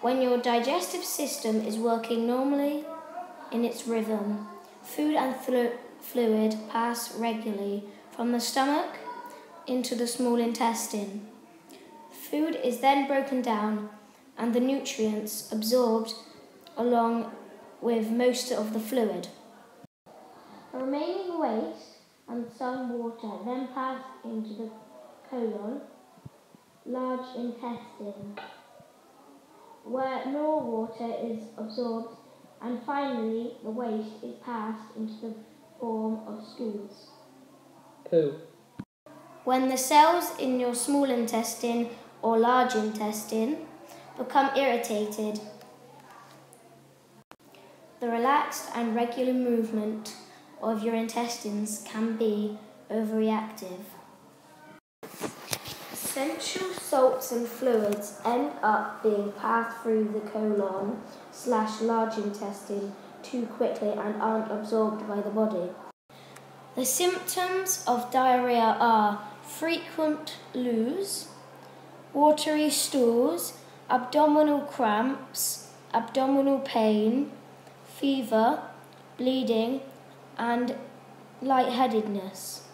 When your digestive system is working normally in its rhythm, food and flu- fluid pass regularly from the stomach into the small intestine. Food is then broken down and the nutrients absorbed along with most of the fluid. The remaining waste and some water then pass into the colon, large intestine, where more water is absorbed and finally the waste is passed into the form of stools. Poo. When the cells in your small intestine or large intestine become irritated, the relaxed and regular movement of your intestines can be overreactive. Essential salts and fluids end up being passed through the colon slash large intestine too quickly and aren't absorbed by the body. The symptoms of diarrhea are frequent loos, watery stools, abdominal cramps, abdominal pain, fever, bleeding, and lightheadedness.